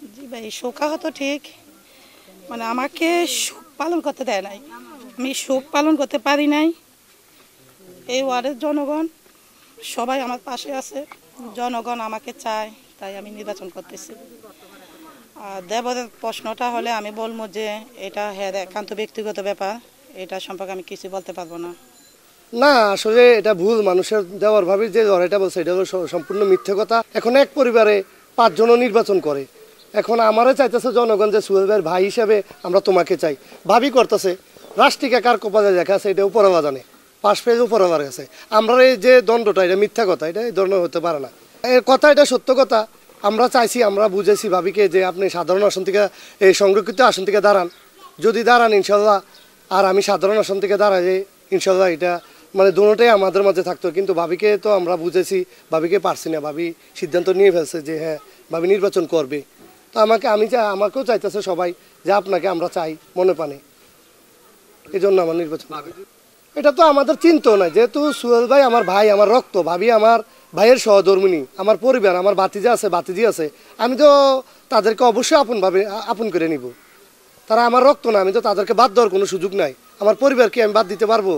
জি ভাই, শোকাহত ঠিক। মানে আমাকে শোক পালন করতে দেয় নাই। আমি শোক পালন করতে পারি নাই। এই ওয়ার্ডের জনগণ সবাই আমার পাশে আছে। জনগণ আমাকে চায়, তাই আমি নির্বাচন করতেছি। আর দেবদের প্রশ্নটা হলে আমি বলব যে, এটা হ্যাঁ একান্ত ব্যক্তিগত ব্যাপার। এটা সম্পর্কে আমি কিছু বলতে পারব না। না, আসলে এটা ভুল। মানুষের দেওয়ার ভাবে যে লড়াইটা বলছে, এটা সম্পূর্ণ মিথ্যে কথা। এখন এক পরিবারে পাঁচজনও নির্বাচন করে। এখন আমারও চাইতেছে জনগণ যে সুহেল ভাই হিসাবে আমরা তোমাকে চাই। ভাবি করতেছে, রাষ্ট্রিকা কার কপালে লেখা আছে, এটা উপরওয়ালা জানে। পাশ পেজ উপরওয়ালার কাছে আমরা এই যে দণ্ডটা, এটা মিথ্যা কথা, এটা এই ধরনের হতে পারে না। এর কথা, এটা সত্য কথা। আমরা চাইছি, আমরা বুঝেছি, ভাবিকে যে আপনি সাধারণ আসন থেকে এই সংরক্ষিত আসন থেকে দাঁড়ান। যদি দাঁড়ান ইনশাল্লাহ আর আমি সাধারণ আসন থেকে দাঁড়াই ইনশাল্লাহ এটা মানে দুটোটাই আমাদের মাঝে থাকতো। কিন্তু ভাবিকে তো আমরা বুঝেছি, ভাবিকে পারছি না। ভাবি সিদ্ধান্ত নিয়ে ফেলছে যে হ্যাঁ ভাবি নির্বাচন করবে। তো আমাকে, আমি চাই আমাকেও চাইতেছে সবাই যে আপনাকে আমরা চাই, মনে পানে এই জন্য আমার নির্বাচন। এটা তো আমাদের চিন্তাও নাই। যেহেতু সুহেল ভাই আমার ভাই, আমার রক্ত, ভাবি আমার ভাইয়ের সহধর্মিনী, আমার পরিবার, আমার বাতিজা আছে বাতিজি আছে, আমি তো তাদেরকে অবশ্যই আপন ভাবে আপন করে নিব। তারা আমার রক্ত না, আমি তো তাদেরকে বাদ দেওয়ার কোনো সুযোগ নাই। আমার পরিবারকে আমি বাদ দিতে পারব?